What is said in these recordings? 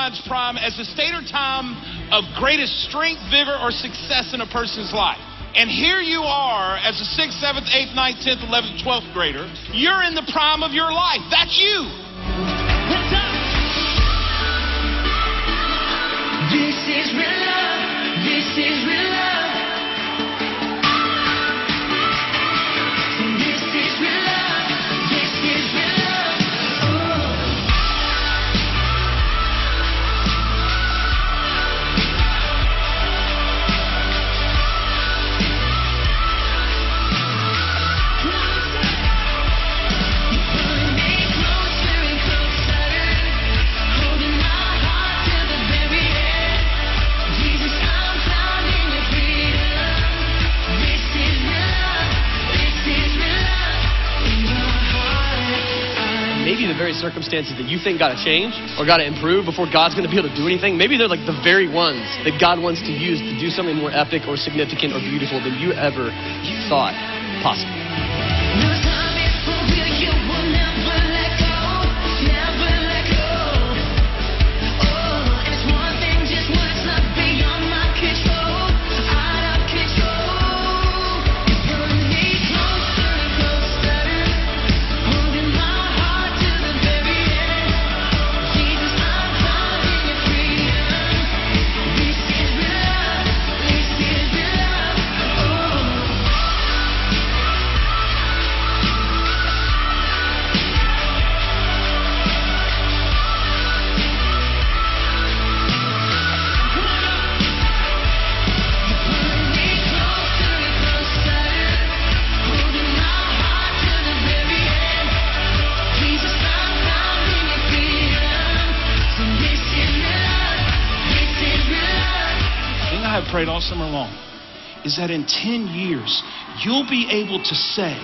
defines prime as the state or time of greatest strength, vigor, or success in a person's life. And here you are as a 6th, 7th, 8th, 9th, 10th, 11th, 12th grader. You're in the prime of your life. That's you. This is real love. This is real circumstances that you think got to change or got to improve before God's going to be able to do anything, maybe they're like the very ones that God wants to use to do something more epic or significant or beautiful than you ever thought possible. Is that in 10 years, you'll be able to say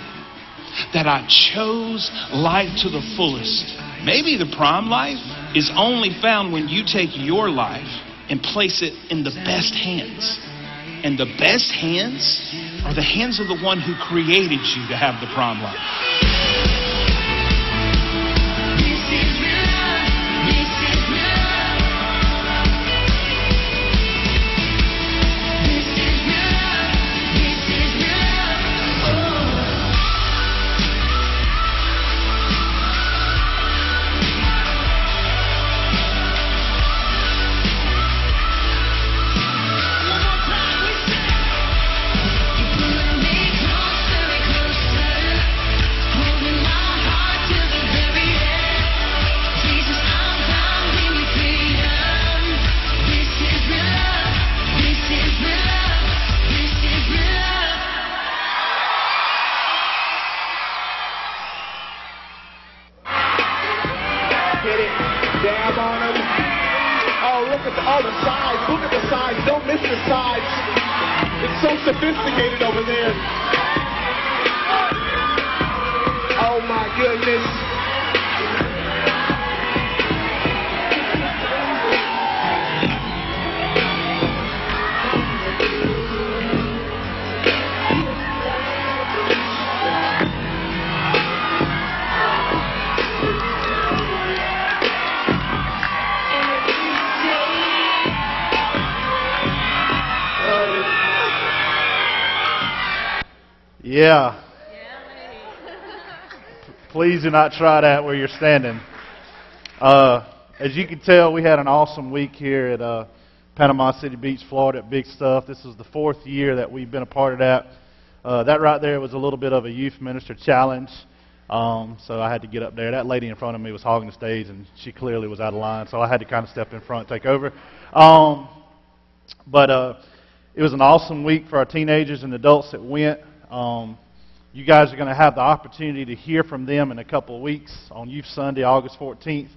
that I chose life to the fullest. Maybe the prime life is only found when you take your life and place it in the best hands. And the best hands are the hands of the one who created you to have the prime life. Do not try that where you're standing. Uh, as you can tell, we had an awesome week here at uh, Panama City Beach, Florida at BigStuf. This is the fourth year that we've been a part of that. Uh, that right there was a little bit of a youth minister challenge. Um, so I had to get up there. That lady in front of me was hogging the stage, and she clearly was out of line. So I had to kind of step in front, take over. Um, but uh, it was an awesome week for our teenagers and adults that went. Um, you guys are going to have the opportunity to hear from them in a couple of weeks on Youth Sunday, August 14th.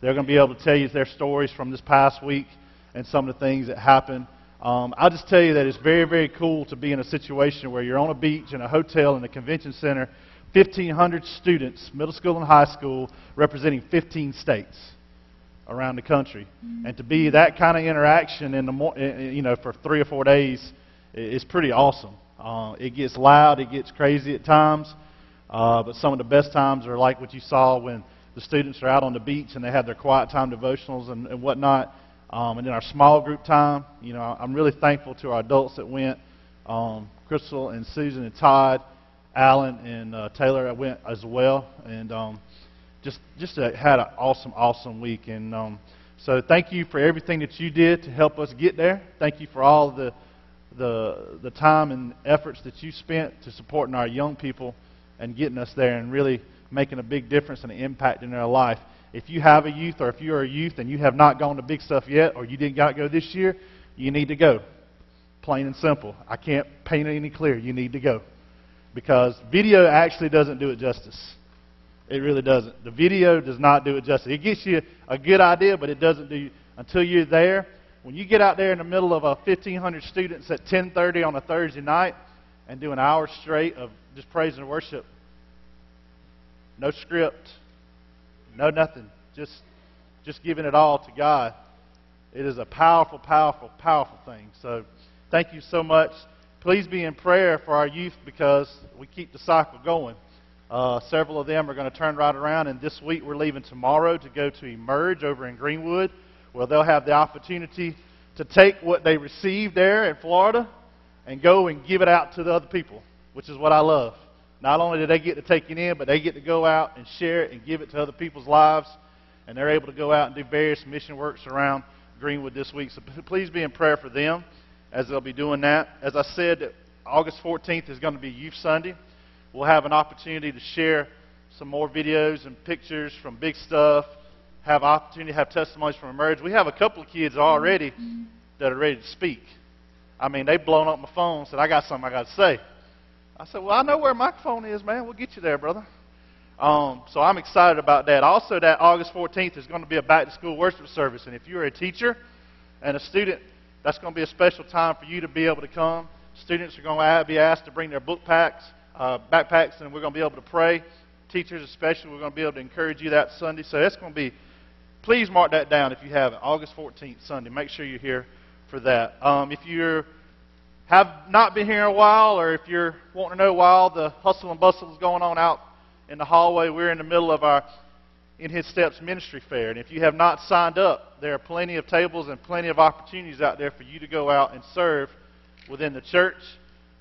They're going to be able to tell you their stories from this past week and some of the things that happened. Um, I'll just tell you that it's very, very cool to be in a situation where you're on a beach, in a hotel, in a convention center, 1,500 students, middle school and high school, representing 15 states. around the country. And to be that kind of interaction in the mo- i- i- you know for three or four days is pretty awesome. Uh, it gets loud, it gets crazy at times, uh, but some of the best times are like what you saw when the students are out on the beach and they have their quiet time devotionals and, and whatnot. Um, and then our small group time, you know, I'm really thankful to our adults that went. Um, Crystal and Susan and Todd, Alan and uh, Taylor went as well, and um, just just had an awesome, awesome week. And um, so thank you for everything that you did to help us get there. Thank you for all the the the time and efforts that you spent to supporting our young people and getting us there and really making a big difference and an impact in their life. If you have a youth or if you're a youth and you have not gone to BigStuf yet or you didn't got go this year, you need to go. Plain and simple. I can't paint it any clearer. You need to go. Because video actually doesn't do it justice. It really doesn't. The video does not do it justice. It gets you a good idea, but it doesn't do until you're there. When you get out there in the middle of a 1,500 students at 10:30 on a Thursday night and do an hour straight of just praise and worship, no script, no nothing, just just giving it all to God. It is a powerful, powerful, powerful thing. So, thank you so much. Please be in prayer for our youth because we keep the cycle going. Uh, several of them are going to turn right around, and this week we're leaving tomorrow to go to Emerge over in Greenwood, where they'll have the opportunity to take what they received there in Florida and go and give it out to the other people, which is what I love. Not only do they get to take it in, but they get to go out and share it and give it to other people's lives, and they're able to go out and do various mission works around Greenwood this week. So please be in prayer for them as they'll be doing that. As I said, August 14th is going to be Youth Sunday. We'll have an opportunity to share some more videos and pictures from BigStuf. Have opportunity to have testimonies from Emerge. We have a couple of kids already that are ready to speak. I mean, they've blown up my phone and said, I got something I got to say. I said, Well, I know where a microphone is, man. We'll get you there, brother. Um, so I'm excited about that. Also, that August 14th is going to be a back to school worship service. And if you're a teacher and a student, that's going to be a special time for you to be able to come. Students are going to be asked to bring their book packs, uh, backpacks, and we're going to be able to pray. Teachers, especially, we're going to be able to encourage you that Sunday. So that's going to be, please mark that down if you haven't. August 14th, Sunday. Make sure you're here for that. Um, if you're have not been here a while, or if you're wanting to know why all the hustle and bustle is going on out in the hallway, we're in the middle of our In His Steps ministry fair. And if you have not signed up, there are plenty of tables and plenty of opportunities out there for you to go out and serve within the church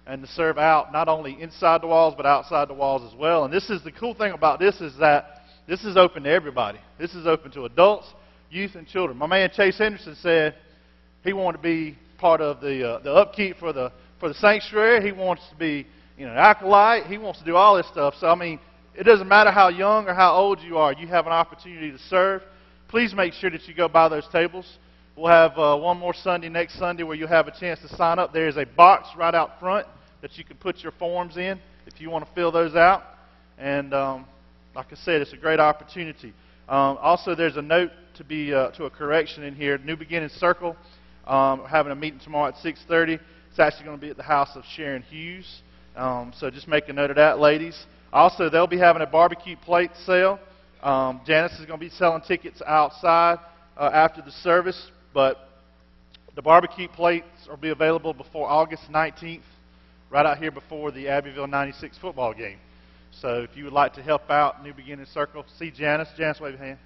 and to serve out not only inside the walls but outside the walls as well. And this is the cool thing about this is that this is open to everybody. This is open to adults, youth, and children. My man Chase Henderson said he wanted to be part of the uh, the upkeep for the for the sanctuary. He wants to be you know an acolyte. He wants to do all this stuff. So I mean, it doesn't matter how young or how old you are. You have an opportunity to serve. Please make sure that you go by those tables. We'll have uh, one more Sunday next Sunday where you'll have a chance to sign up. There is a box right out front that you can put your forms in if you want to fill those out. And um, like I said, it's a great opportunity. Um, also, there's a note to be uh, to a correction in here. New Beginning Circle um, having a meeting tomorrow at 6:30. It's actually going to be at the house of Sharon Hughes. Um, so just make a note of that, ladies. Also, they'll be having a barbecue plate sale. Um, Janice is going to be selling tickets outside uh, after the service, but the barbecue plates will be available before August 19th, right out here before the Abbeville 96 football game. So if you would like to help out New Beginning Circle, see Janice. Janice, wave your hand.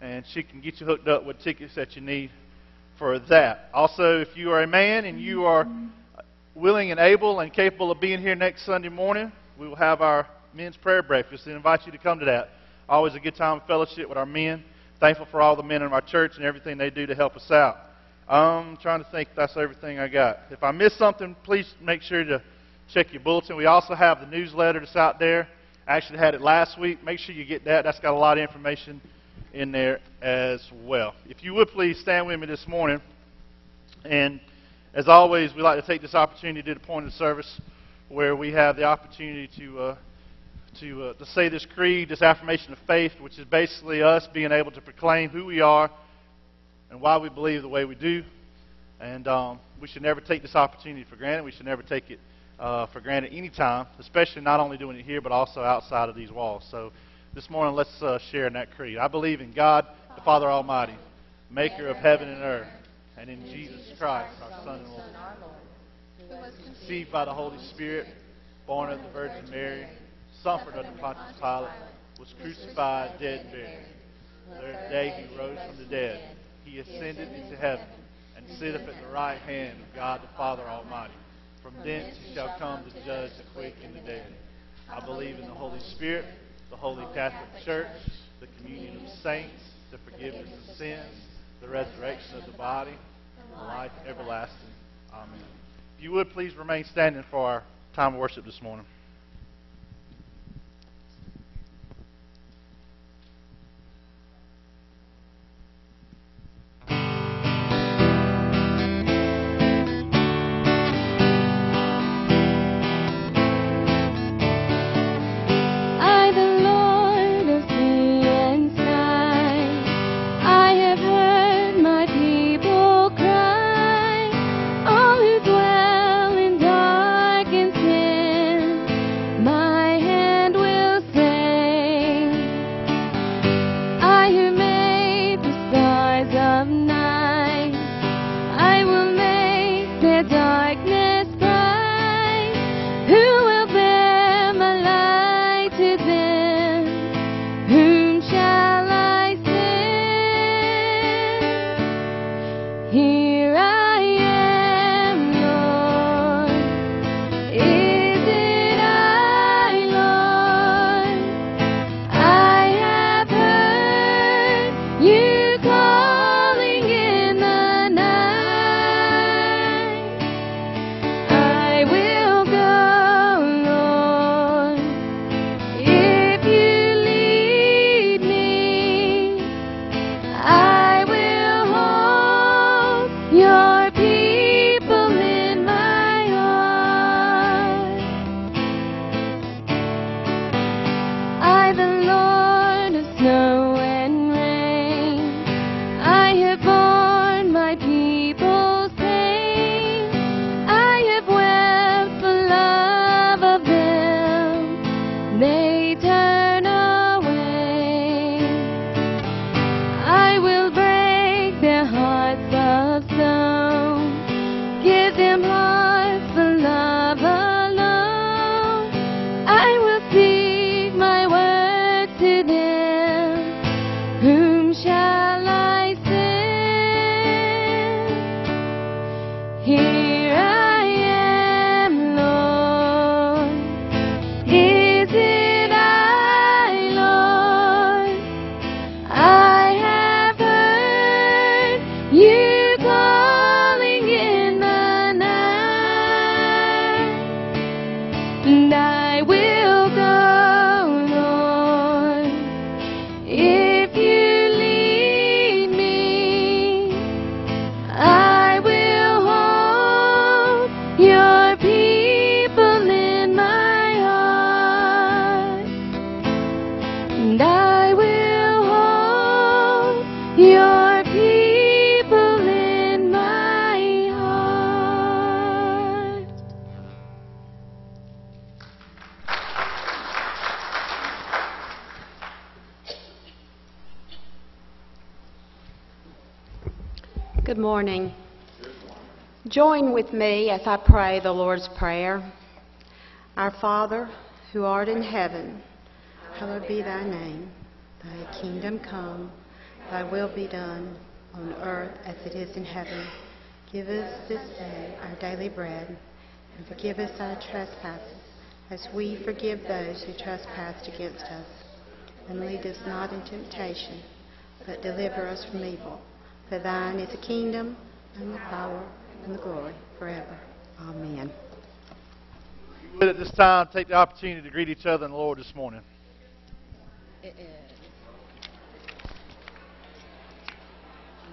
And she can get you hooked up with tickets that you need for that. Also, if you are a man and you are willing and able and capable of being here next Sunday morning, we will have our men's prayer breakfast and invite you to come to that. Always a good time of fellowship with our men. Thankful for all the men in our church and everything they do to help us out. I'm trying to think that's everything I got. If I missed something, please make sure to check your bulletin. We also have the newsletter that's out there. I actually had it last week. Make sure you get that. That's got a lot of information in there as well. If you would please stand with me this morning. And as always, we like to take this opportunity to the point of service where we have the opportunity to uh, to uh, to say this creed, this affirmation of faith, which is basically us being able to proclaim who we are and why we believe the way we do. And um, we should never take this opportunity for granted. We should never take it uh, for granted anytime, especially not only doing it here, but also outside of these walls. So this morning, let's uh, share in that creed. I believe in God, the Father Almighty, maker of heaven and earth, and in Jesus Christ, our Son and Lord. who was Conceived by the Holy Spirit, born of the Virgin Mary, suffered under Pontius Pilate, was crucified, dead, and buried. The third day he rose from the dead. He ascended into heaven, and sitteth at the right hand of God the Father Almighty. From thence he shall come to judge the quick and the dead. I believe in the Holy Spirit, the Holy Catholic Church, the communion of saints, the forgiveness of sins, the resurrection of the body, and the life everlasting. Amen. If you would please remain standing for our time of worship this morning. Good morning. Join with me as I pray the Lord's Prayer. Our Father, who art in heaven, hallowed be thy name. Thy kingdom come, thy will be done on earth as it is in heaven. Give us this day our daily bread, and forgive us our trespasses, as we forgive those who trespass against us. And lead us not into temptation, but deliver us from evil. For thine is the kingdom, and the power, and the glory, forever. Amen. If you would at this time take the opportunity to greet each other in the Lord this morning. It is.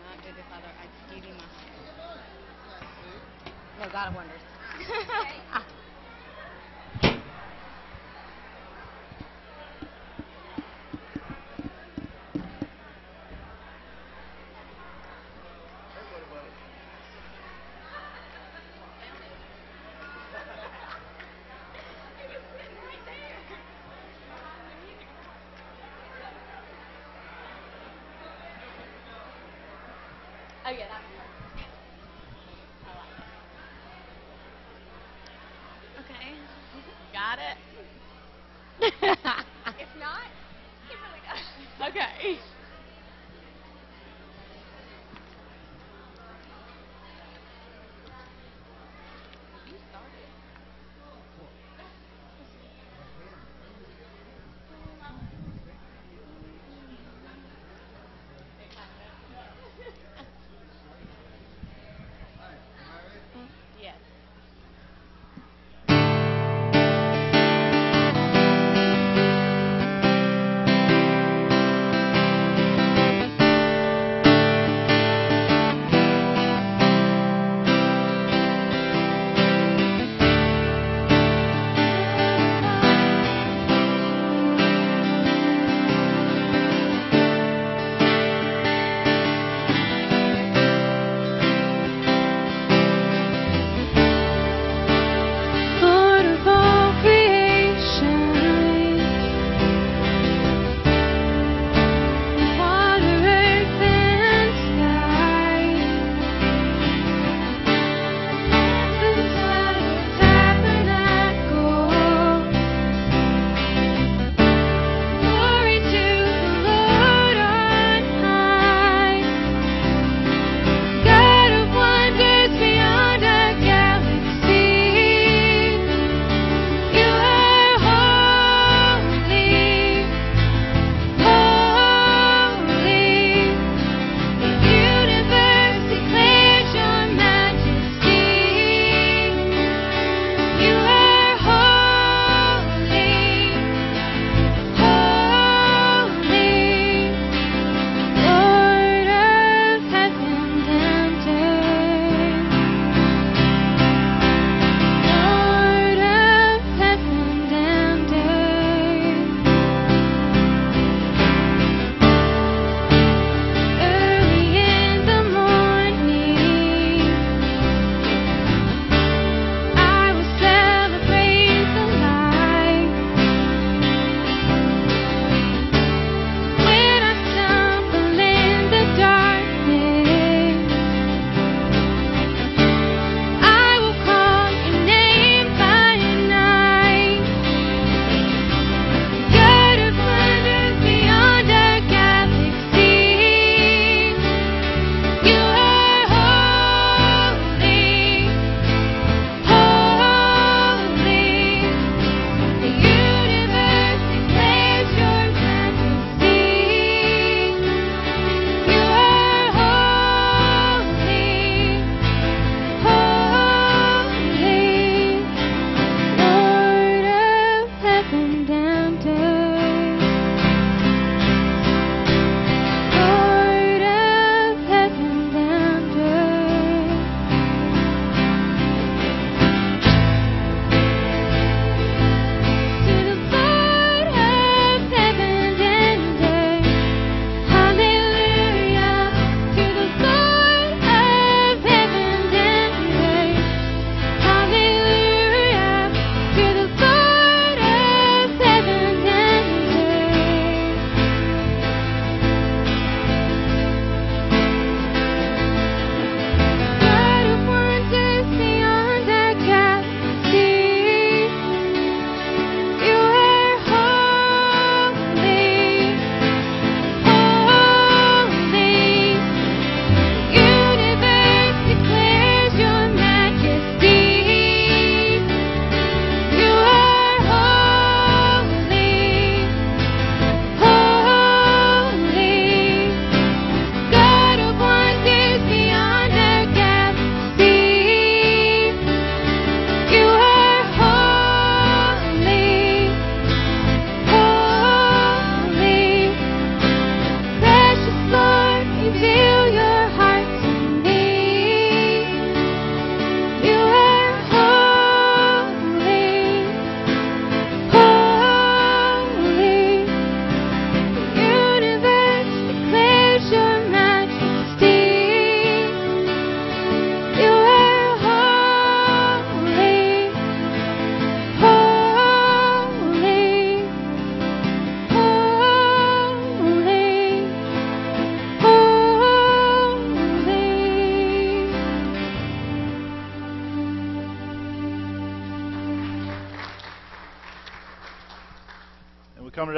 Not good if Father, I give you my No, God of wonders.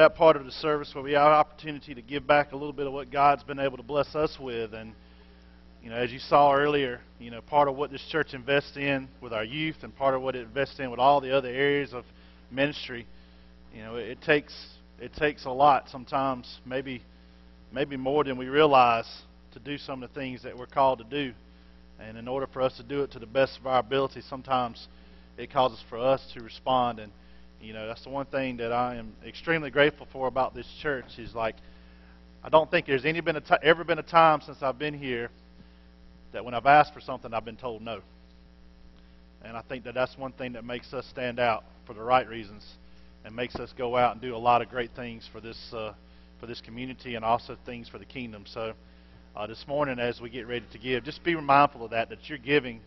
that part of the service where we have an opportunity to give back a little bit of what God's been able to bless us with. And, you know, as you saw earlier, you know, part of what this church invests in with our youth and part of what it invests in with all the other areas of ministry, you know, it, it takes it takes a lot sometimes, maybe maybe more than we realize to do some of the things that we're called to do. And in order for us to do it to the best of our ability, sometimes it causes for us to respond. And you know, that's the one thing that I am extremely grateful for about this church is like, I don't think there's any been a ti ever been a time since I've been here that when I've asked for something, I've been told no. And I think that that's one thing that makes us stand out for the right reasons and makes us go out and do a lot of great things for this uh, for this community and also things for the kingdom. So uh, this morning, as we get ready to give, just be mindful of that. That your giving,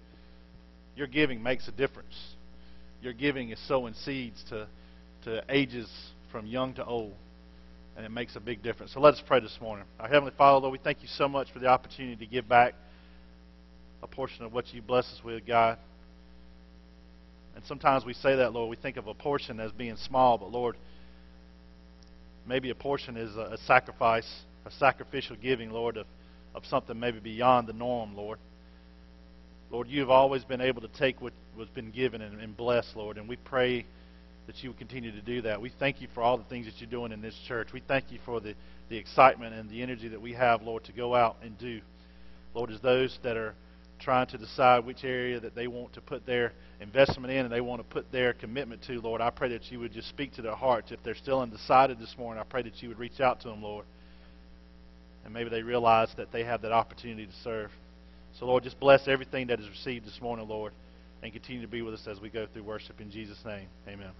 your giving makes a difference. Your giving is sowing seeds to to ages from young to old, and it makes a big difference. So let us pray this morning. Our heavenly Father, Lord, we thank you so much for the opportunity to give back a portion of what you bless us with, God. And sometimes we say that, Lord, we think of a portion as being small, but Lord, maybe a portion is a, a sacrifice, a sacrificial giving, Lord, of, of something maybe beyond the norm, Lord. Lord, you have always been able to take what was been given and, and bless, Lord, and we pray that you would continue to do that. We thank you for all the things that you're doing in this church. We thank you for the, the excitement and the energy that we have, Lord, to go out and do. Lord, as those that are trying to decide which area that they want to put their investment in and they want to put their commitment to, Lord, I pray that you would just speak to their hearts. If they're still undecided this morning, I pray that you would reach out to them, Lord. And maybe they realize that they have that opportunity to serve. So, Lord, just bless everything that is received this morning, Lord, and continue to be with us as we go through worship. In Jesus' name, amen.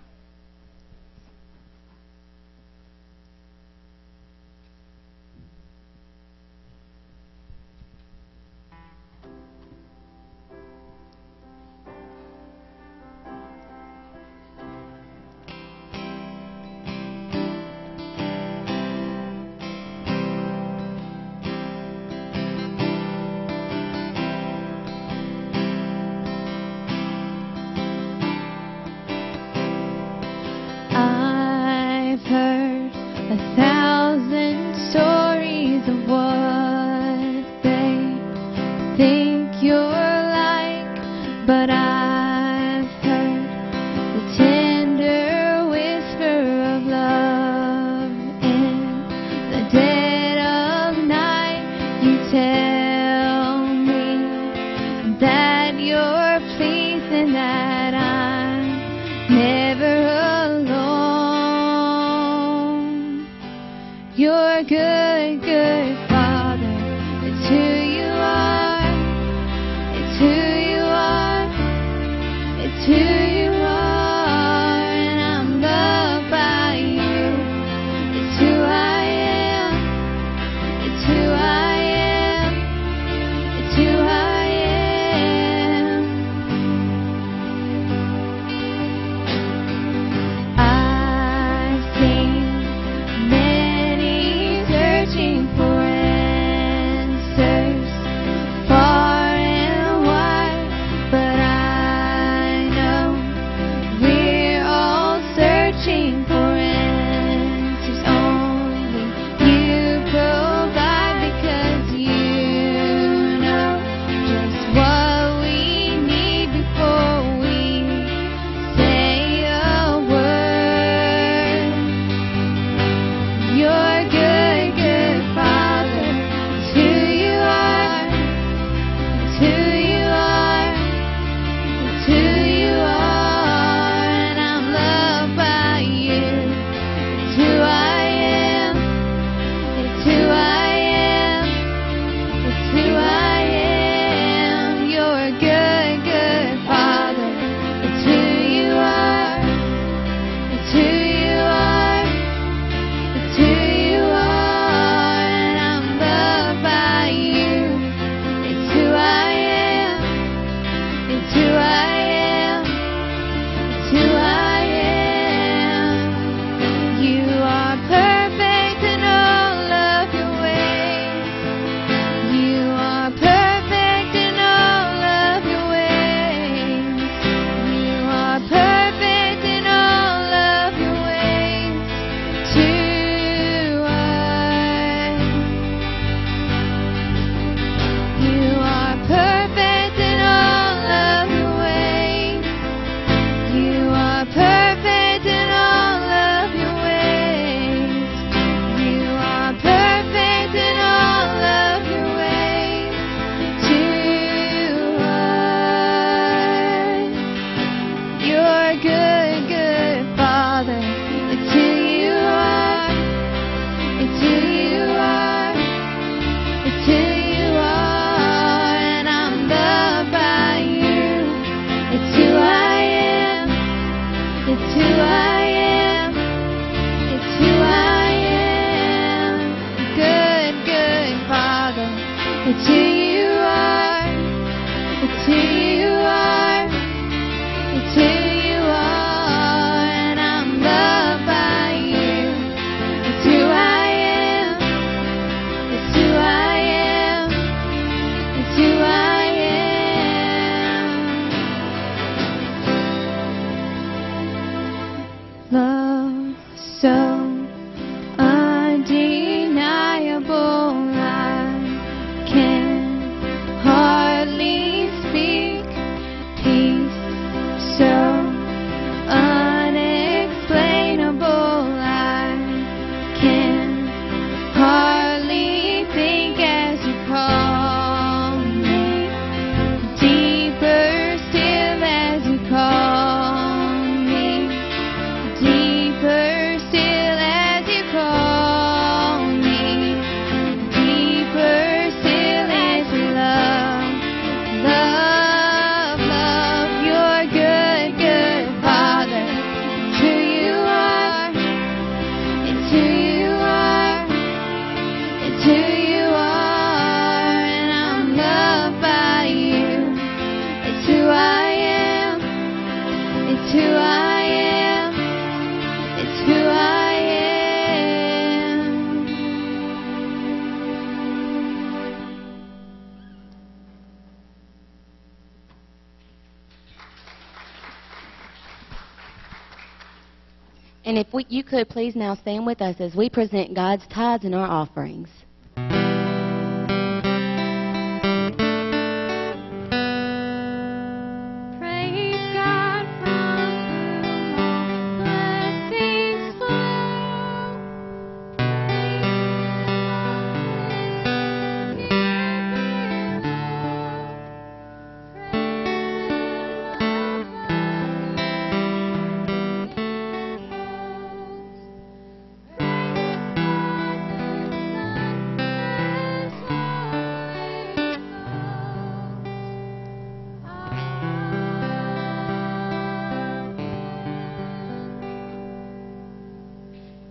You could please now stand with us as we present God's tithes and our offerings.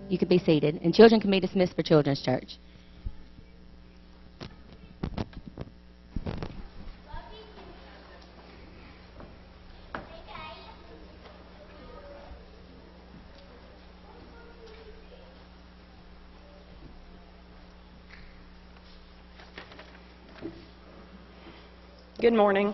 You could be seated, and children can be dismissed for Children's Church. Good morning.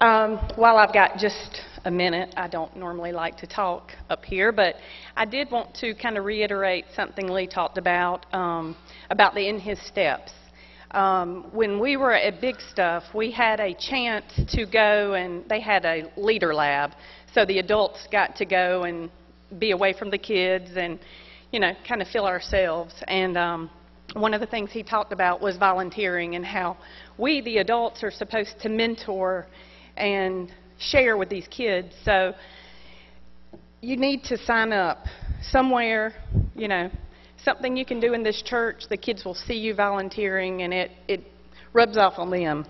Um, while I've got just a minute, I don't normally like to talk up here, but I did want to kind of reiterate something Lee talked about um, about the in his steps. Um, when we were at Big Stuff, we had a chance to go and they had a leader lab, so the adults got to go and be away from the kids and you know kind of feel ourselves and. Um, one of the things he talked about was volunteering and how we, the adults, are supposed to mentor and share with these kids. So you need to sign up somewhere, you know, something you can do in this church. The kids will see you volunteering and it, it rubs off on them.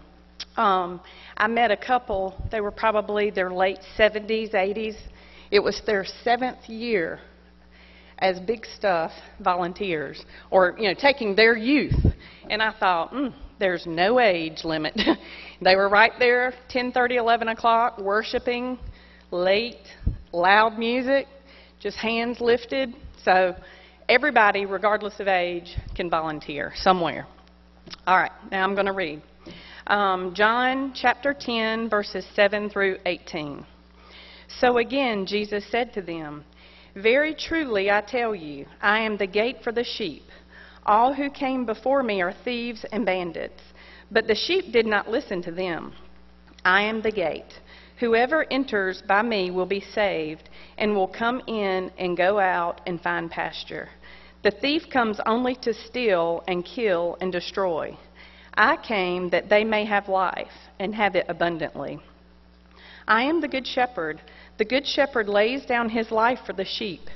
Um, I met a couple, they were probably their late 70s, 80s. It was their seventh year as big stuff volunteers or you know taking their youth. And i thought mm, there's no age limit. They were right there 10:30 11 o'clock worshiping late loud music just hands lifted. So everybody regardless of age can volunteer somewhere. All right now i'm going to read. Um, john chapter 10 verses 7 through 18 so again jesus said to them very truly, I tell you, I am the gate for the sheep. All who came before me are thieves and bandits, but the sheep did not listen to them. I am the gate. Whoever enters by me will be saved, and will come in and go out and find pasture. The thief comes only to steal and kill and destroy. I came that they may have life and have it abundantly. I am the good shepherd. The good shepherd lays down his life for the sheep.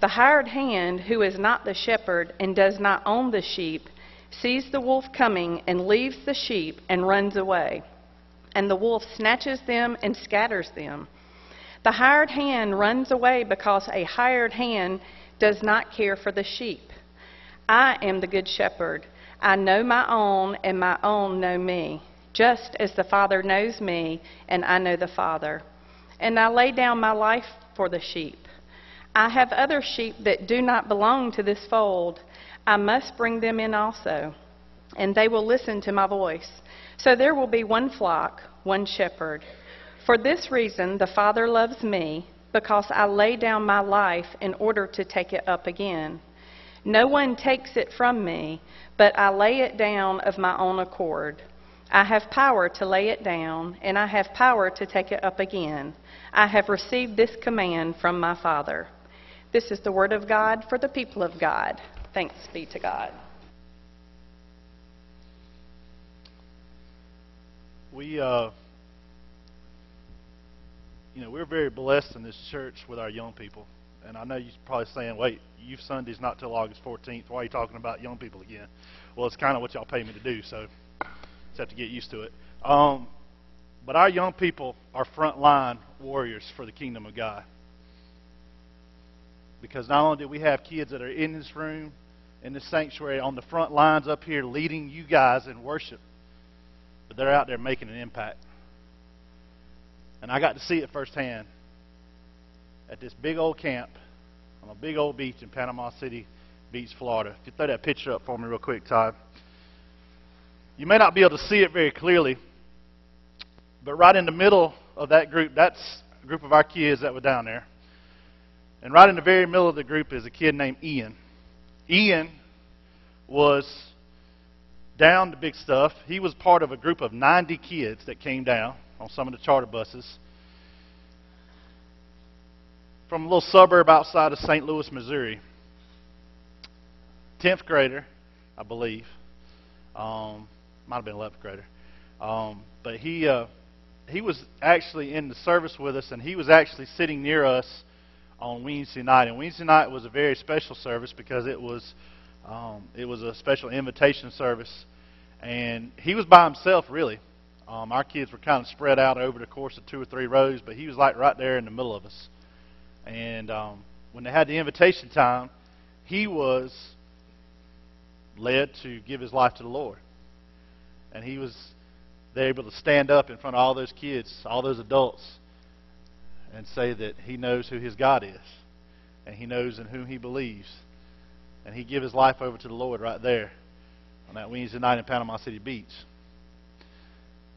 The hired hand, who is not the shepherd and does not own the sheep, sees the wolf coming and leaves the sheep and runs away. And the wolf snatches them and scatters them. The hired hand runs away because a hired hand does not care for the sheep. I am the good shepherd. I know my own, and my own know me. just as the Father knows me, and I know the Father. And I lay down my life for the sheep. I have other sheep that do not belong to this fold. I must bring them in also, and they will listen to my voice. So there will be one flock, one shepherd. For this reason, the Father loves me, because I lay down my life in order to take it up again. No one takes it from me, but I lay it down of my own accord. I have power to lay it down, and I have power to take it up again. I have received this command from my Father. This is the word of God for the people of God. Thanks be to God. We, uh, you know, we're very blessed in this church with our young people. And I know you're probably saying, wait, Youth Sunday's not till August 14th. Why are you talking about young people again? Well, it's kind of what y'all pay me to do, so just have to get used to it. Um, but our young people are frontline warriors for the kingdom of God. Because not only do we have kids that are in this room, in this sanctuary, on the front lines up here leading you guys in worship, but they're out there making an impact. And I got to see it firsthand at this big old camp on a big old beach in Panama City Beach, Florida. If you throw that picture up for me real quick, Todd. You may not be able to see it very clearly, but right in the middle of that group, that's a group of our kids that were down there. And right in the very middle of the group is a kid named Ian. Ian was down to BigStuf. He was part of a group of 90 kids that came down on some of the charter buses from a little suburb outside of St. Louis, Missouri. 10th grader, I believe. Um, might have been 11th grader. Um, but he, uh, he was actually in the service with us, and he was actually sitting near us on Wednesday night. And Wednesday night was a very special service because it was, um, it was a special invitation service. And he was by himself, really. Um, our kids were kind of spread out over the course of two or three rows, but he was like right there in the middle of us. And um, when they had the invitation time, he was led to give his life to the Lord. And he was there able to stand up in front of all those kids, all those adults, and say that he knows who his God is. And he knows in whom he believes. And he give his life over to the Lord right there on that Wednesday night in Panama City Beach.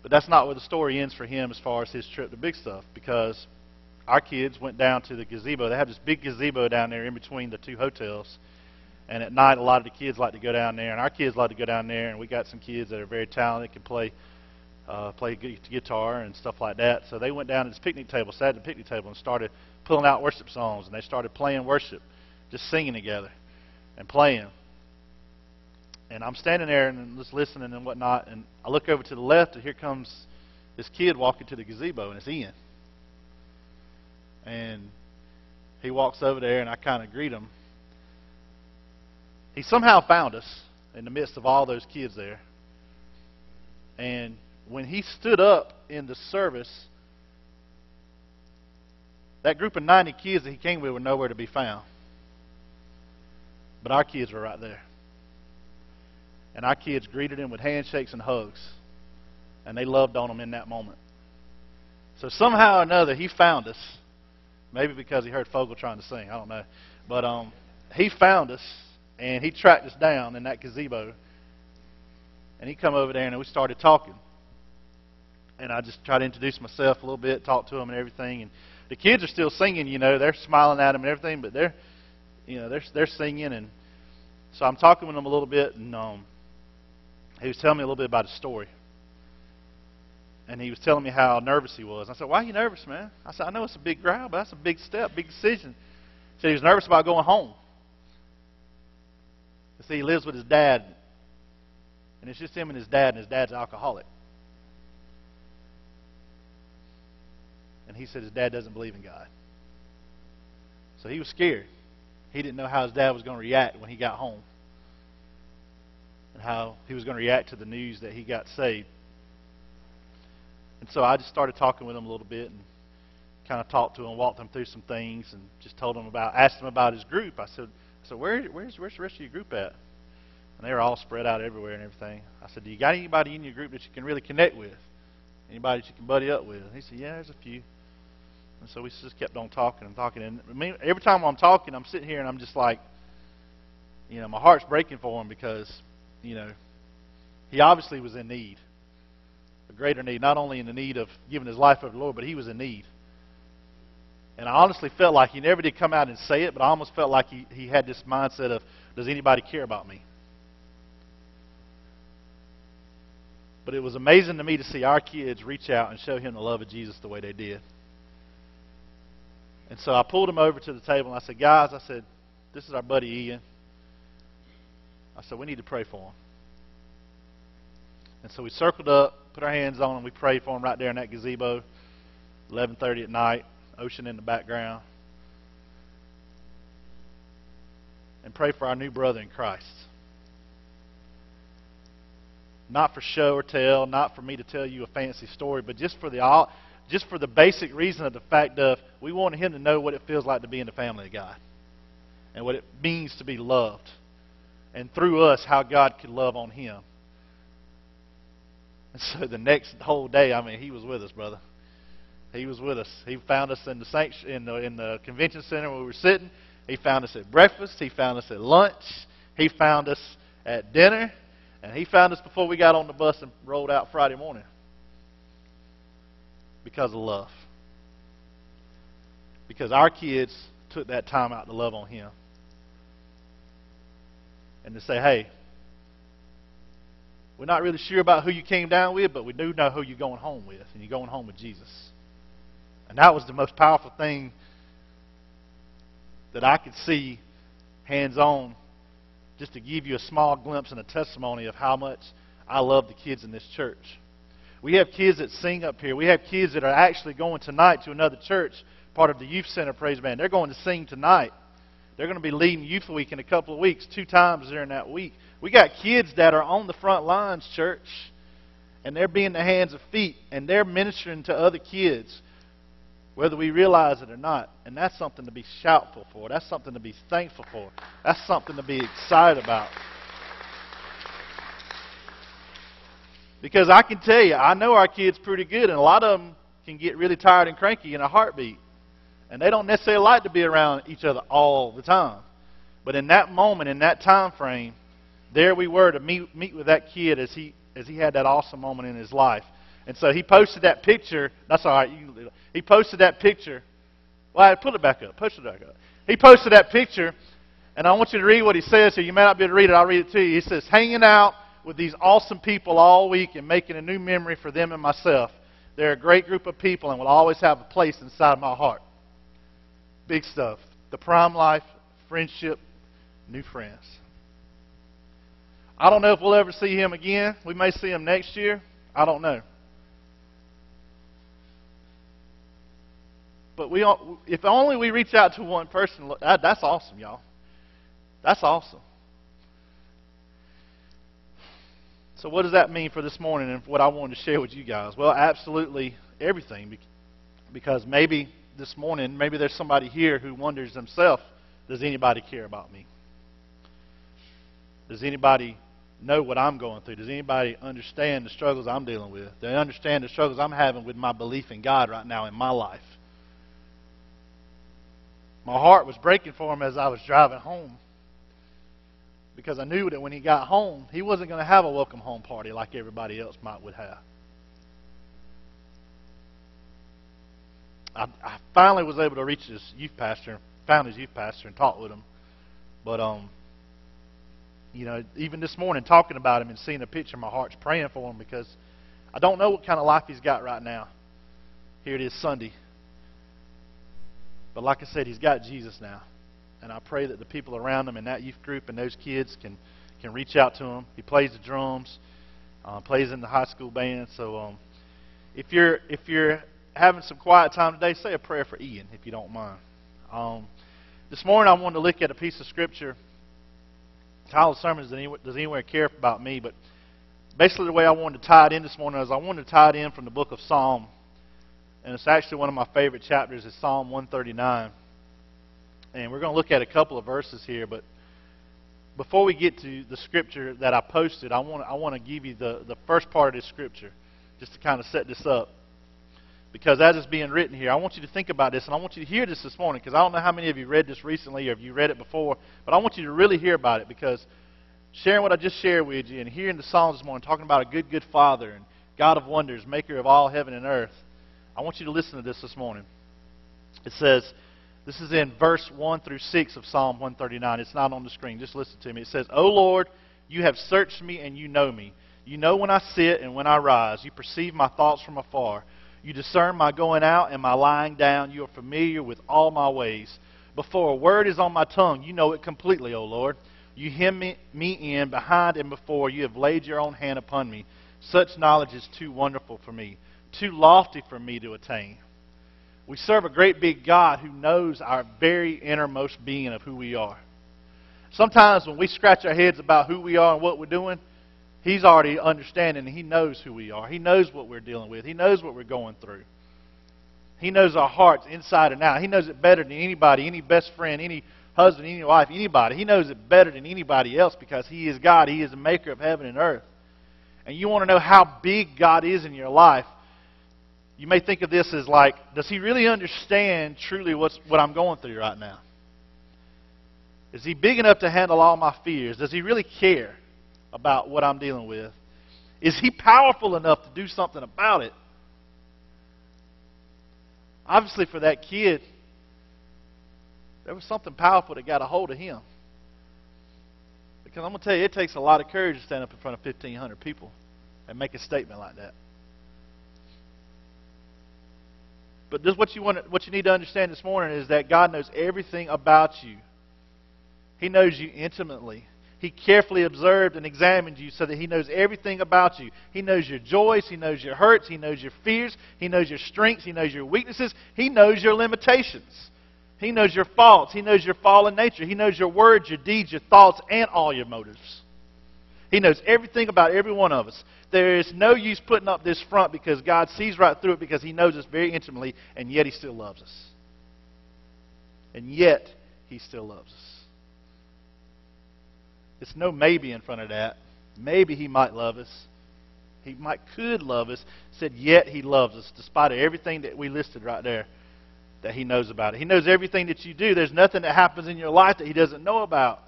But that's not where the story ends for him as far as his trip to BigStuf, because our kids went down to the gazebo. They have this big gazebo down there in between the two hotels. And at night, a lot of the kids like to go down there, and our kids like to go down there. And we got some kids that are very talented, can play uh, play gu- guitar and stuff like that. So they went down to this picnic table, sat at the picnic table, and started pulling out worship songs. And they started playing worship, just singing together and playing. And I'm standing there and just listening and whatnot. And I look over to the left, and here comes this kid walking to the gazebo, and it's Ian. And he walks over there, and I kind of greet him. He somehow found us in the midst of all those kids there. And when he stood up in the service, that group of 90 kids that he came with were nowhere to be found. But our kids were right there. And our kids greeted him with handshakes and hugs. And they loved on him in that moment. So somehow or another, he found us. Maybe because he heard Fogel trying to sing. I don't know. But um, he found us, and he tracked us down in that gazebo. And he come over there, and we started talking. And I just tried to introduce myself a little bit, talk to him and everything. And the kids are still singing, you know. They're smiling at him and everything, but they're, you know, they're they're singing. And so I'm talking with him a little bit, and um, he was telling me a little bit about his story. And he was telling me how nervous he was. I said, Why are you nervous, man? I said, I know it's a big growl, but that's a big step, big decision. He said he was nervous about going home. You see, he lives with his dad, and it's just him and his dad, and his dad's an alcoholic. And he said his dad doesn't believe in God. So he was scared. He didn't know how his dad was going to react when he got home and how he was going to react to the news that he got saved. And so I just started talking with him a little bit and kind of talked to him, walked him through some things, and just told him about, asked him about his group. I said, said, Where, where's, where's the rest of your group at? And they were all spread out everywhere and everything. I said, Do you got anybody in your group that you can really connect with? Anybody that you can buddy up with? And he said, Yeah, there's a few. And so we just kept on talking and talking. And every time I'm talking, I'm sitting here and I'm just like, you know, my heart's breaking for him because, you know, he obviously was in need. A greater need, not only in the need of giving his life over the Lord, but he was in need. And I honestly felt like he never did come out and say it, but I almost felt like he, he had this mindset of, does anybody care about me? But it was amazing to me to see our kids reach out and show him the love of Jesus the way they did. And so I pulled him over to the table and I said, Guys, I said, this is our buddy Ian. I said, we need to pray for him. And so we circled up, put our hands on him, we prayed for him right there in that gazebo, 11:30 at night, ocean in the background. And pray for our new brother in Christ. Not for show or tell, not for me to tell you a fancy story, but just for the all, just for the basic reason of the fact of we wanted him to know what it feels like to be in the family of God and what it means to be loved. And through us, how God could love on him. And so the next whole day, I mean, he was with us, brother. He was with us. He found us in the in the in the convention center where we were sitting. He found us at breakfast. He found us at lunch. He found us at dinner, and he found us before we got on the bus and rolled out Friday morning. Because of love. Because our kids took that time out to love on him. And to say, hey, we're not really sure about who you came down with, but we do know who you're going home with, and you're going home with Jesus. And that was the most powerful thing that I could see hands on, just to give you a small glimpse and a testimony of how much I love the kids in this church. We have kids that sing up here. We have kids that are actually going tonight to another church, part of the youth center praise band. They're going to sing tonight. They're going to be leading Youth Week in a couple of weeks, two times during that week. We got kids that are on the front lines, church, and they're being the hands and feet, and they're ministering to other kids, whether we realize it or not. And that's something to be shoutful for. That's something to be thankful for. That's something to be excited about. Because I can tell you, I know our kids pretty good, and a lot of them can get really tired and cranky in a heartbeat. And they don't necessarily like to be around each other all the time. But in that moment, in that time frame, there we were to meet meet with that kid as he as he had that awesome moment in his life. And so he posted that picture. That's all right. You, he posted that picture. Well, I put it back up. Push it back up. He posted that picture, and I want you to read what he says here. You may not be able to read it. I'll read it to you. He says, "Hanging out with these awesome people all week and making a new memory for them and myself. They're a great group of people and will always have a place inside my heart." BigStuf. The prime life, friendship, new friends. I don't know if we'll ever see him again. We may see him next year. I don't know. But we, if only we reach out to one person, that, that's awesome, y'all. That's awesome. So, what does that mean for this morning and what I wanted to share with you guys? Well, absolutely everything. Because maybe this morning, maybe there's somebody here who wonders themselves, does anybody care about me? Does anybody know what I'm going through? Does anybody understand the struggles I'm dealing with? Do they understand the struggles I'm having with my belief in God right now in my life? My heart was breaking for him as I was driving home because I knew that when he got home, he wasn't going to have a welcome home party like everybody else might would have. I, I finally was able to reach his youth pastor, found his youth pastor, and talked with him. But um, you know, even this morning talking about him and seeing a picture, my heart's praying for him because I don't know what kind of life he's got right now. Here it is Sunday. But like I said, he's got Jesus now. And I pray that the people around him in that youth group and those kids can, can reach out to him. He plays the drums, uh, plays in the high school band. So um, if you're if you're having some quiet time today, say a prayer for Ian if you don't mind. Um, this morning I wanted to look at a piece of scripture. Title of sermon is Does Anyone Care About Me? But basically the way I wanted to tie it in this morning is I wanted to tie it in from the book of Psalm. And it's actually one of my favorite chapters is Psalm 139. And we're going to look at a couple of verses here, but before we get to the scripture that I posted, I want I want to give you the, the first part of this scripture, just to kind of set this up. Because as it's being written here, I want you to think about this, and I want you to hear this this morning. Because I don't know how many of you read this recently, or if you read it before, but I want you to really hear about it. Because sharing what I just shared with you, and hearing the Psalms this morning, talking about a good, good Father and God of wonders, Maker of all heaven and earth, I want you to listen to this this morning. It says, this is in verse 1 through 6 of Psalm 139. It's not on the screen. Just listen to me. It says, O Lord, you have searched me and you know me. You know when I sit and when I rise. You perceive my thoughts from afar. You discern my going out and my lying down. You are familiar with all my ways. Before a word is on my tongue, you know it completely, O Lord. You hem me, me in behind and before. You have laid your own hand upon me. Such knowledge is too wonderful for me, too lofty for me to attain. We serve a great big God who knows our very innermost being of who we are. Sometimes when we scratch our heads about who we are and what we're doing, He's already understanding He knows who we are. He knows what we're dealing with. He knows what we're going through. He knows our hearts inside and out. He knows it better than anybody, any best friend, any husband, any wife, anybody. He knows it better than anybody else because He is God. He is the maker of heaven and earth. And you want to know how big God is in your life. You may think of this as like, does He really understand truly what's, what I'm going through right now? Is He big enough to handle all my fears? Does He really care about what I'm dealing with? Is He powerful enough to do something about it? Obviously, for that kid, there was something powerful that got a hold of him. Because I'm going to tell you, it takes a lot of courage to stand up in front of 1,500 people and make a statement like that. But this what you want what you need to understand this morning is that God knows everything about you. He knows you intimately. He carefully observed and examined you so that He knows everything about you. He knows your joys, He knows your hurts, He knows your fears, He knows your strengths, He knows your weaknesses, He knows your limitations. He knows your faults, He knows your fallen nature, He knows your words, your deeds, your thoughts, and all your motives. He knows everything about every one of us. There is no use putting up this front because God sees right through it because He knows us very intimately, and yet He still loves us. And yet He still loves us. It's no maybe in front of that. Maybe He might love us. He might could love us. Said yet He loves us, despite everything that we listed right there that He knows about it. He knows everything that you do. There's nothing that happens in your life that He doesn't know about.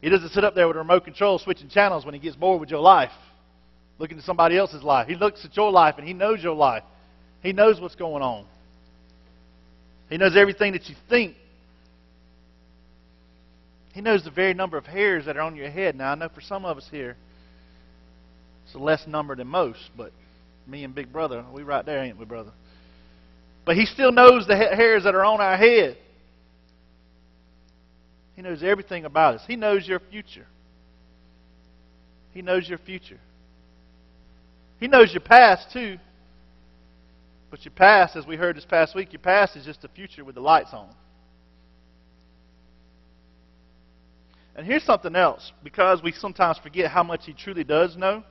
He doesn't sit up there with a remote control switching channels when He gets bored with your life looking at somebody else's life. He looks at your life and he knows your life. He knows what's going on. He knows everything that you think. He knows the very number of hairs that are on your head. Now, I know for some of us here, it's a less number than most, but me and Big Brother, we right there, ain't we, brother? But he still knows the hairs that are on our head. He knows everything about us. He knows your future. He knows your future. He knows your past too. But your past, as we heard this past week, your past is just the future with the lights on. And here's something else. Because we sometimes forget how much He truly does know,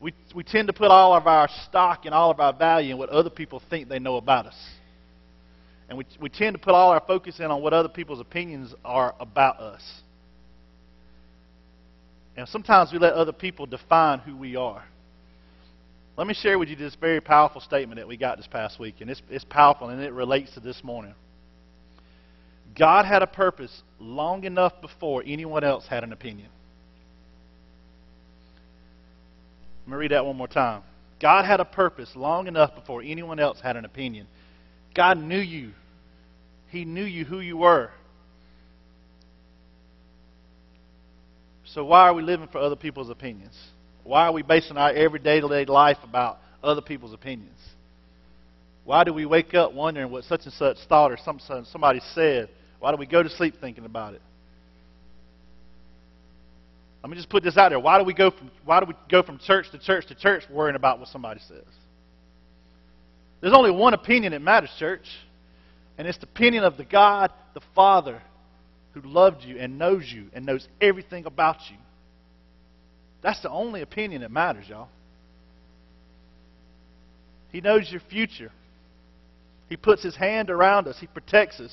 we, we tend to put all of our stock and all of our value in what other people think they know about us. And we, we tend to put all our focus in on what other people's opinions are about us. And sometimes we let other people define who we are. Let me share with you this very powerful statement that we got this past week, and it's, it's powerful and it relates to this morning. God had a purpose long enough before anyone else had an opinion. Let me read that one more time. God had a purpose long enough before anyone else had an opinion. God knew you. He knew you who you were. So why are we living for other people's opinions? Why are we basing our everyday life about other people's opinions? Why do we wake up wondering what such and such thought or some, somebody said? Why do we go to sleep thinking about it? Let me just put this out there. Why do we go from why do we go from church to church to church worrying about what somebody says? There's only one opinion that matters, church. And it's the opinion of the God, the Father, who loved you and knows you and knows everything about you. That's the only opinion that matters, y'all. He knows your future. He puts his hand around us. He protects us.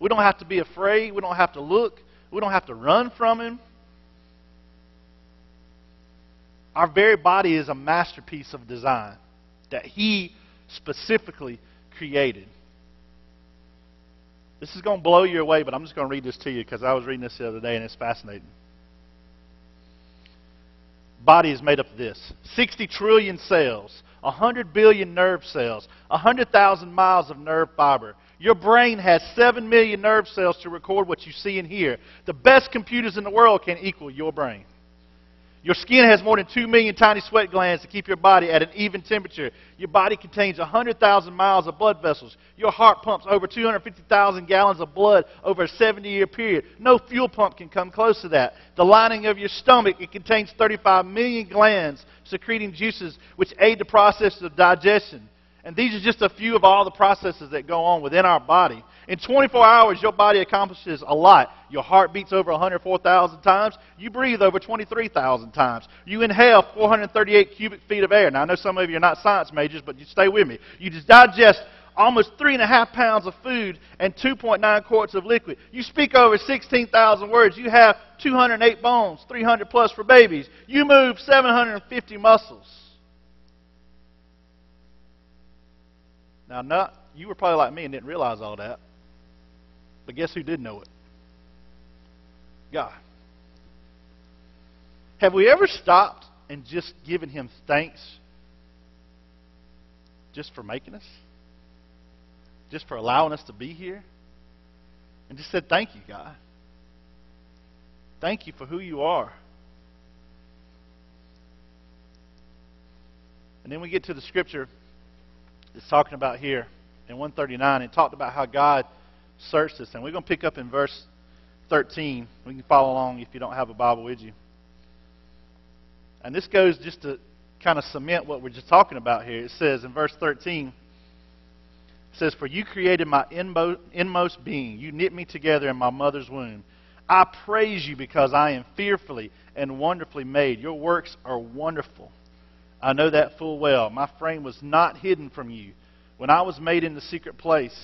We don't have to be afraid. We don't have to look. We don't have to run from Him. Our very body is a masterpiece of design that He specifically created. This is going to blow you away, but I'm just going to read this to you because I was reading this the other day and it's fascinating. Body is made up of this 60 trillion cells, 100 billion nerve cells, 100,000 miles of nerve fiber. Your brain has 7 million nerve cells to record what you see and hear. The best computers in the world can equal your brain. Your skin has more than 2 million tiny sweat glands to keep your body at an even temperature. Your body contains 100,000 miles of blood vessels. Your heart pumps over 250,000 gallons of blood over a 70 year period. No fuel pump can come close to that. The lining of your stomach, it contains 35 million glands secreting juices which aid the process of digestion. And these are just a few of all the processes that go on within our body. In 24 hours, your body accomplishes a lot. Your heart beats over 104,000 times. You breathe over 23,000 times. You inhale 438 cubic feet of air. Now, I know some of you are not science majors, but you stay with me. You just digest almost three and a half pounds of food and 2.9 quarts of liquid. You speak over 16,000 words. You have 208 bones, 300 plus for babies. You move 750 muscles. Now, not, you were probably like me and didn't realize all that. But guess who did know it? God. Have we ever stopped and just given Him thanks just for making us? Just for allowing us to be here? And just said, Thank you, God. Thank you for who you are. And then we get to the scripture it's talking about here in 139. It talked about how God searched this. And we're going to pick up in verse 13. We can follow along if you don't have a Bible with you. And this goes just to kind of cement what we're just talking about here. It says in verse 13, it says, For you created my inmo- inmost being. You knit me together in my mother's womb. I praise you because I am fearfully and wonderfully made. Your works are wonderful. I know that full well. My frame was not hidden from you. When I was made in the secret place,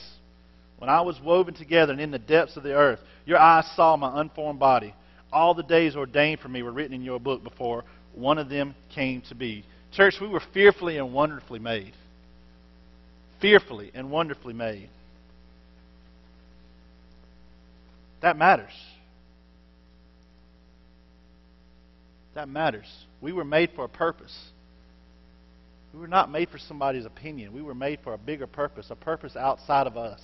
when I was woven together and in the depths of the earth, your eyes saw my unformed body. All the days ordained for me were written in your book before one of them came to be. Church, we were fearfully and wonderfully made. Fearfully and wonderfully made. That matters. That matters. We were made for a purpose. We were not made for somebody's opinion. We were made for a bigger purpose, a purpose outside of us,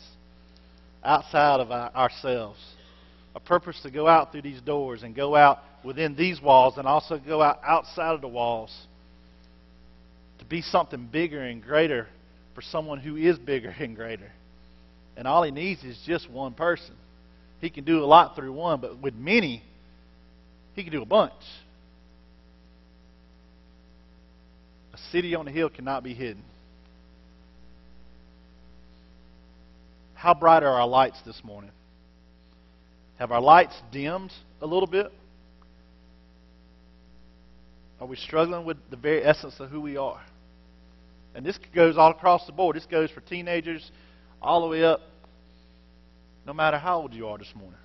outside of our, ourselves. A purpose to go out through these doors and go out within these walls and also go out outside of the walls. To be something bigger and greater for someone who is bigger and greater. And all he needs is just one person. He can do a lot through one, but with many, he can do a bunch. A city on a hill cannot be hidden. How bright are our lights this morning? Have our lights dimmed a little bit? Are we struggling with the very essence of who we are? And this goes all across the board. This goes for teenagers all the way up, no matter how old you are this morning.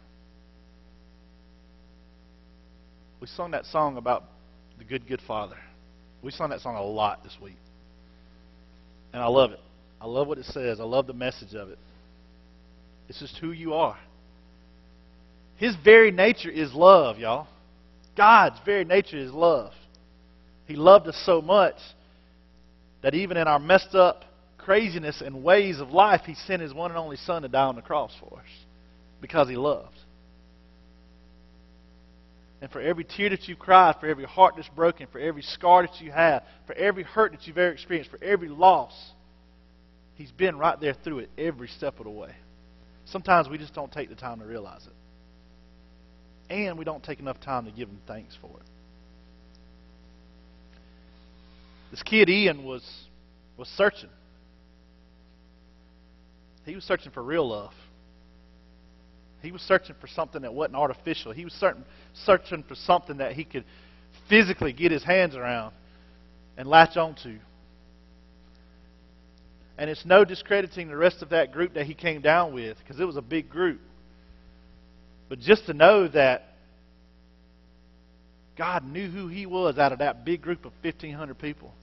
We sung that song about the good, good Father. We sung that song a lot this week. And I love it. I love what it says. I love the message of it. It's just who you are. His very nature is love, y'all. God's very nature is love. He loved us so much that even in our messed up craziness and ways of life, He sent His one and only Son to die on the cross for us because He loved. And for every tear that you've cried, for every heart that's broken, for every scar that you have, for every hurt that you've ever experienced, for every loss, He's been right there through it every step of the way. Sometimes we just don't take the time to realize it. And we don't take enough time to give Him thanks for it. This kid Ian was was searching. He was searching for real love. He was searching for something that wasn't artificial. He was certain, searching for something that he could physically get his hands around and latch onto. And it's no discrediting the rest of that group that he came down with because it was a big group. But just to know that God knew who he was out of that big group of 1,500 people.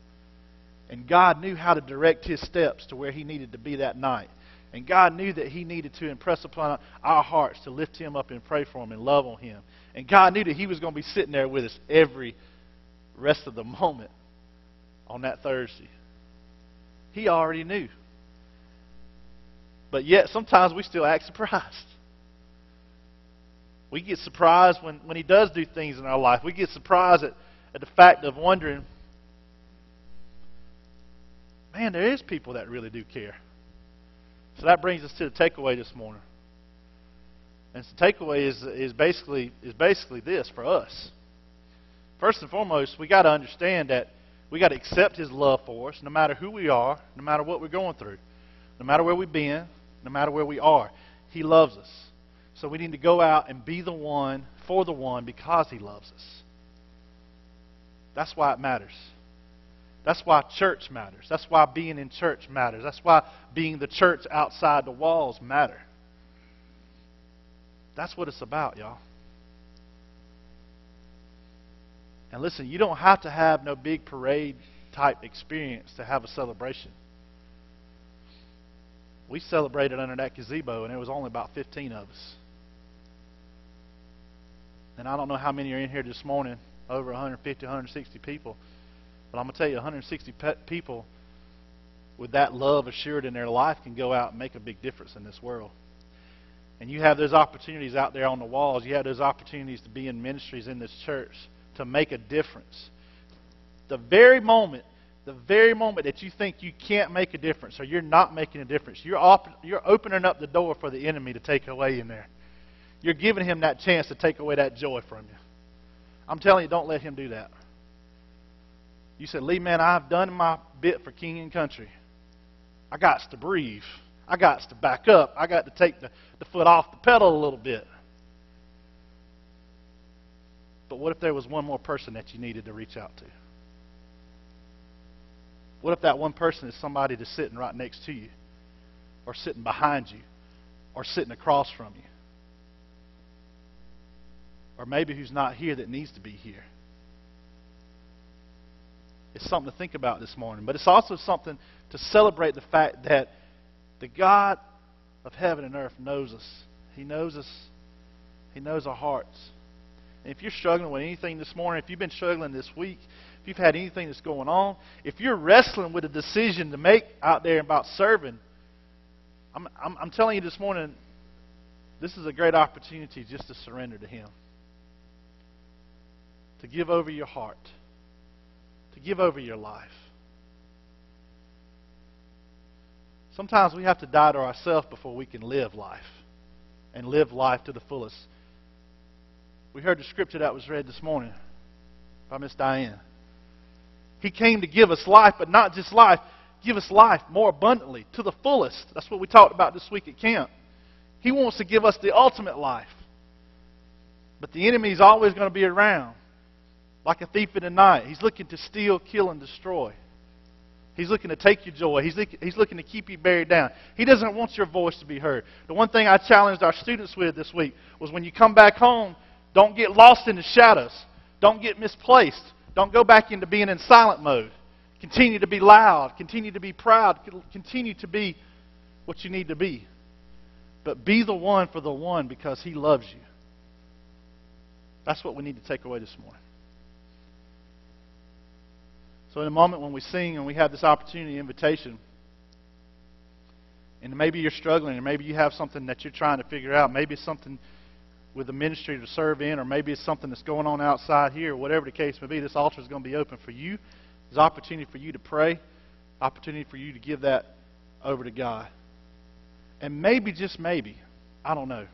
And God knew how to direct his steps to where he needed to be that night. And God knew that he needed to impress upon our hearts to lift him up and pray for him and love on him. And God knew that he was going to be sitting there with us every rest of the moment on that Thursday. He already knew. But yet, sometimes we still act surprised. We get surprised when, when He does do things in our life. We get surprised at, at the fact of wondering, man, there is people that really do care. So that brings us to the takeaway this morning. And the takeaway is, is, basically, is basically this for us. First and foremost, we got to understand that we got to accept His love for us, no matter who we are, no matter what we're going through, no matter where we've been, no matter where we are. He loves us. So we need to go out and be the one for the one because He loves us. That's why it matters. That's why church matters. That's why being in church matters. That's why being the church outside the walls matter. That's what it's about, y'all. And listen, you don't have to have no big parade type experience to have a celebration. We celebrated under that gazebo, and there was only about 15 of us. And I don't know how many are in here this morning, over 150, 160 people. But I'm going to tell you, 160 pe- people with that love assured in their life can go out and make a big difference in this world. And you have those opportunities out there on the walls. You have those opportunities to be in ministries in this church to make a difference. The very moment, the very moment that you think you can't make a difference or you're not making a difference, you're, op- you're opening up the door for the enemy to take away in there. You're giving him that chance to take away that joy from you. I'm telling you, don't let him do that. You said, Lee, man, I've done my bit for king and country. I got to breathe. I got to back up. I got to take the, the foot off the pedal a little bit. But what if there was one more person that you needed to reach out to? What if that one person is somebody that's sitting right next to you, or sitting behind you, or sitting across from you? Or maybe who's not here that needs to be here? It's something to think about this morning. But it's also something to celebrate the fact that the God of heaven and earth knows us. He knows us. He knows our hearts. And if you're struggling with anything this morning, if you've been struggling this week, if you've had anything that's going on, if you're wrestling with a decision to make out there about serving, I'm, I'm, I'm telling you this morning, this is a great opportunity just to surrender to Him. To give over your heart. To give over your life. Sometimes we have to die to ourselves before we can live life. And live life to the fullest. We heard the scripture that was read this morning by Miss Diane. He came to give us life, but not just life, give us life more abundantly, to the fullest. That's what we talked about this week at camp. He wants to give us the ultimate life. But the enemy is always going to be around, like a thief in the night. He's looking to steal, kill, and destroy. He's looking to take your joy. He's, he's looking to keep you buried down. He doesn't want your voice to be heard. The one thing I challenged our students with this week was when you come back home, don't get lost in the shadows. Don't get misplaced. Don't go back into being in silent mode. Continue to be loud. Continue to be proud. Continue to be what you need to be. But be the one for the one because He loves you. That's what we need to take away this morning. So, in a moment when we sing and we have this opportunity, invitation, and maybe you're struggling, or maybe you have something that you're trying to figure out, maybe something with the ministry to serve in, or maybe it's something that's going on outside here, whatever the case may be, this altar is going to be open for you. There's opportunity for you to pray, opportunity for you to give that over to God. And maybe, just maybe, I don't know,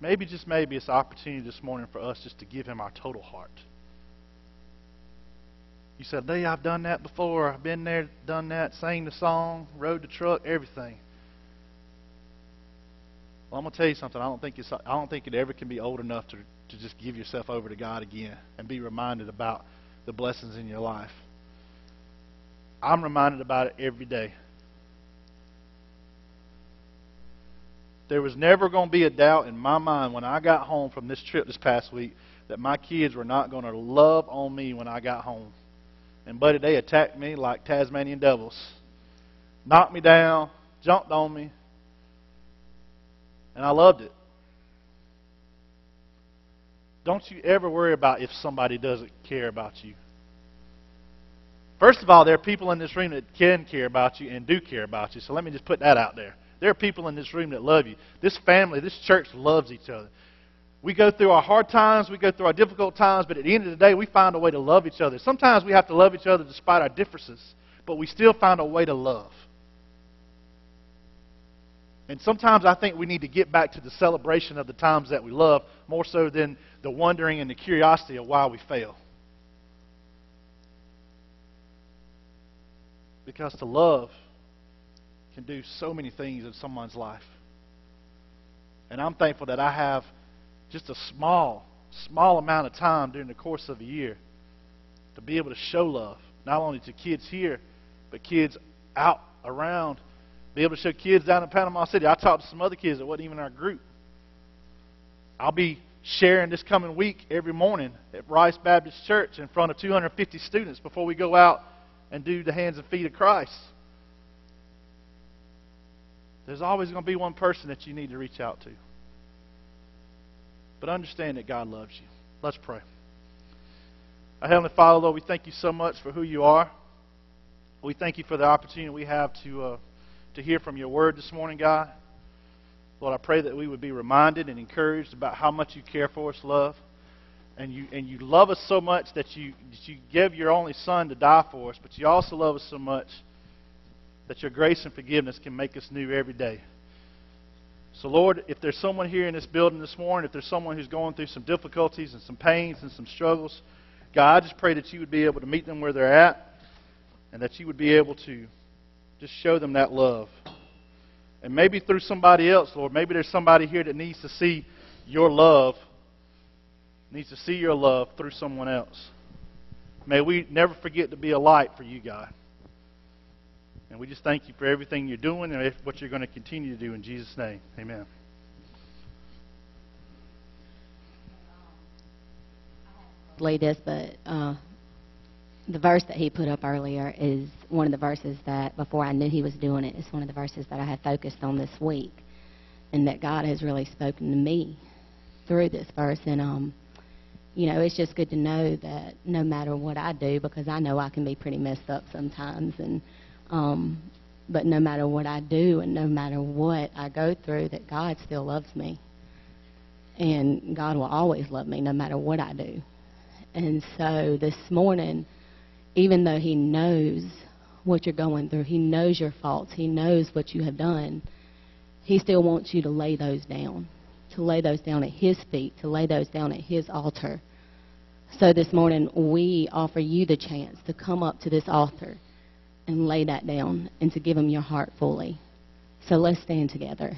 maybe, just maybe, it's an opportunity this morning for us just to give Him our total heart. You said, Lee, I've done that before. I've been there, done that, sang the song, rode the truck, everything. Well, I'm to tell you something. I don't think it's. I don't think it ever can be old enough to to just give yourself over to God again and be reminded about the blessings in your life. I'm reminded about it every day. There was never going to be a doubt in my mind when I got home from this trip this past week that my kids were not going to love on me when I got home. And, buddy, they attacked me like Tasmanian devils. Knocked me down, jumped on me, and I loved it. Don't you ever worry about if somebody doesn't care about you. First of all, there are people in this room that can care about you and do care about you. So let me just put that out there. There are people in this room that love you. This family, this church loves each other. We go through our hard times, we go through our difficult times, but at the end of the day, we find a way to love each other. Sometimes we have to love each other despite our differences, but we still find a way to love. And sometimes I think we need to get back to the celebration of the times that we love more so than the wondering and the curiosity of why we fail. Because to love can do so many things in someone's life. And I'm thankful that I have just a small, small amount of time during the course of a year to be able to show love, not only to kids here, but kids out around. Be able to show kids down in Panama City. I talked to some other kids that wasn't even in our group. I'll be sharing this coming week every morning at Rice Baptist Church in front of 250 students before we go out and do the hands and feet of Christ. There's always going to be one person that you need to reach out to. But understand that God loves you. Let's pray. Our Heavenly Father, Lord, we thank you so much for who you are. We thank you for the opportunity we have to, uh, to hear from your word this morning, God. Lord, I pray that we would be reminded and encouraged about how much you care for us, love. And you, and you love us so much that you, that you give your only Son to die for us, but you also love us so much that your grace and forgiveness can make us new every day. So, Lord, if there's someone here in this building this morning, if there's someone who's going through some difficulties and some pains and some struggles, God, I just pray that you would be able to meet them where they're at and that you would be able to just show them that love. And maybe through somebody else, Lord, maybe there's somebody here that needs to see your love, needs to see your love through someone else. May we never forget to be a light for you, God. And we just thank you for everything you're doing and what you're going to continue to do in Jesus' name. Amen. Lay this, but uh, the verse that he put up earlier is one of the verses that, before I knew he was doing it, it's one of the verses that I had focused on this week, and that God has really spoken to me through this verse. And um, you know, it's just good to know that no matter what I do, because I know I can be pretty messed up sometimes, and um, but no matter what I do and no matter what I go through, that God still loves me, and God will always love me no matter what I do. And so this morning, even though He knows what you're going through, He knows your faults, He knows what you have done, He still wants you to lay those down, to lay those down at His feet, to lay those down at His altar. So this morning, we offer you the chance to come up to this altar and lay that down and to give Him your heart fully. So let's stand together.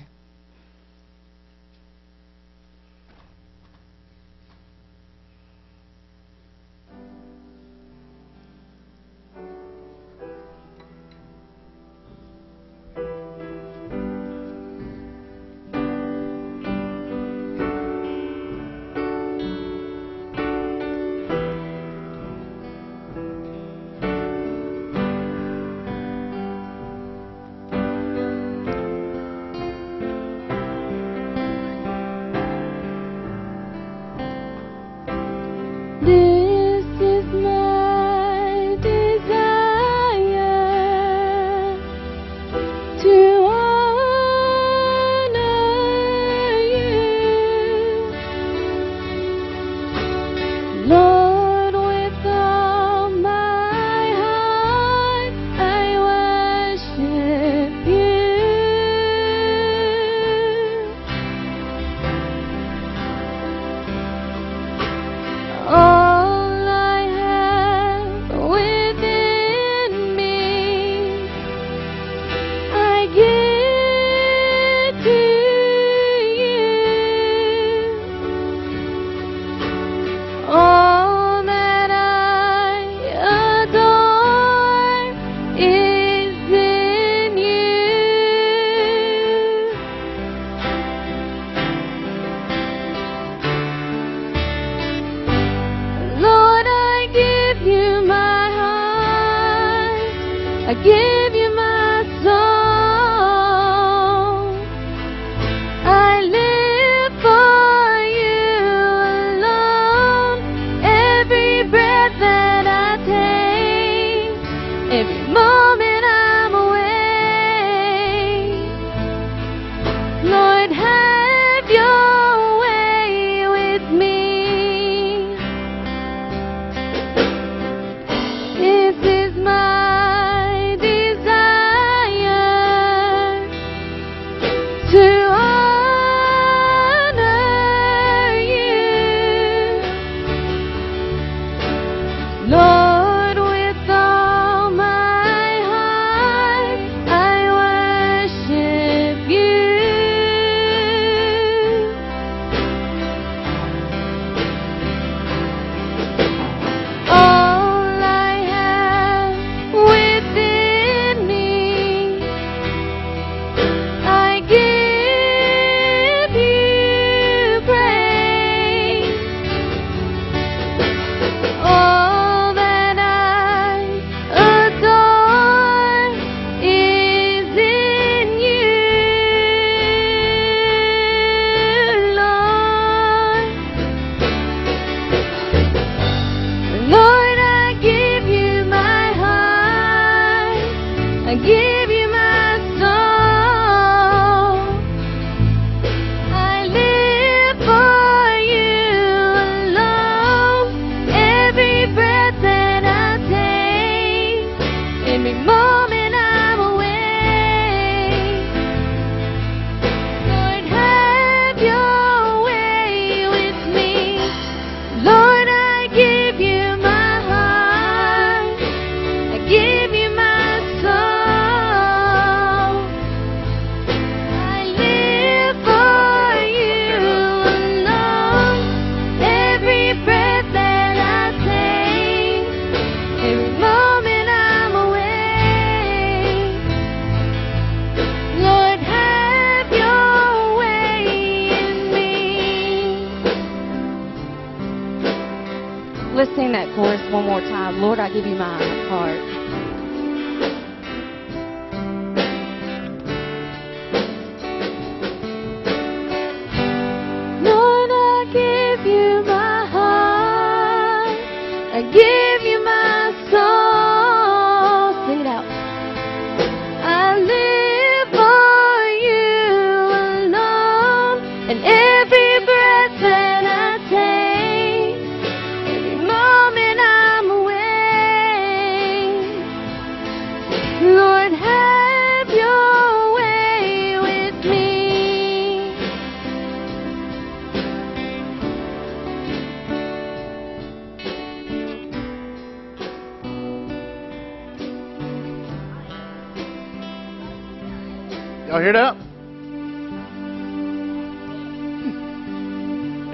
Y'all hear that?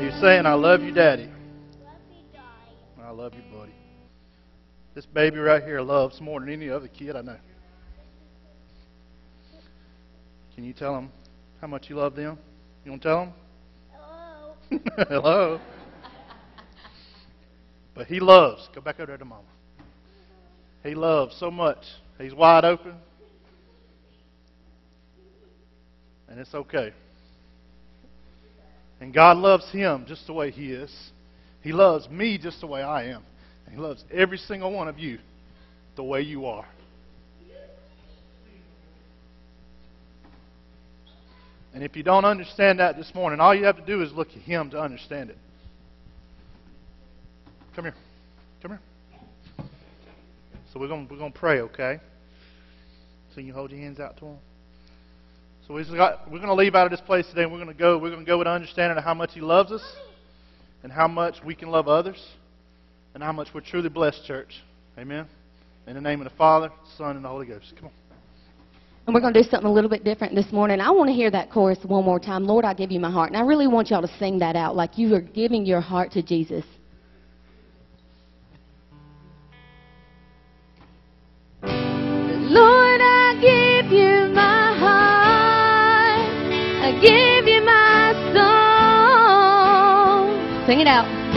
He's saying, I love you, Daddy. I love you, buddy. This baby right here loves more than any other kid I know. Can you tell them how much you love them? You want to tell them? Hello. Hello. But he loves. Go back over there to Mama. He loves so much. He's wide open. And it's okay. And God loves him just the way he is. He loves me just the way I am. And he loves every single one of you the way you are. And if you don't understand that this morning, all you have to do is look at him to understand it. Come here. Come here. So we're going we're going to pray, okay? So you hold your hands out to him. So got, we're going to leave out of this place today, and we're going to go. We're going to go with an understanding of how much He loves us, and how much we can love others, and how much we're truly blessed, church. Amen. In the name of the Father, Son, and the Holy Ghost. Come on. And we're going to do something a little bit different this morning. I want to hear that chorus one more time. Lord, I give you my heart. And I really want y'all to sing that out like you are giving your heart to Jesus. Sing it out.